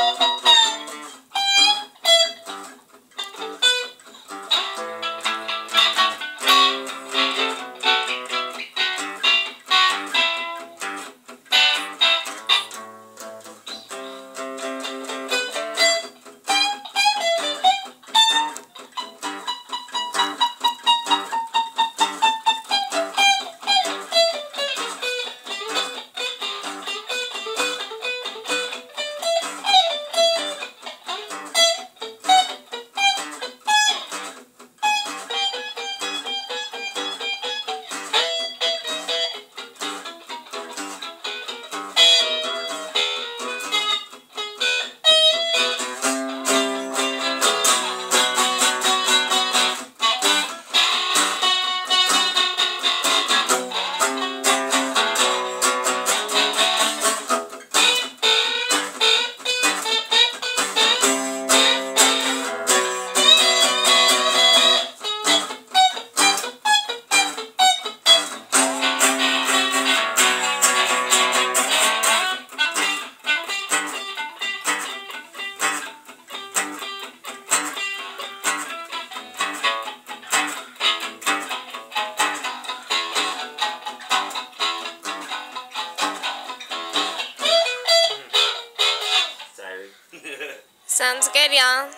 Thank you. Sounds good, y'all.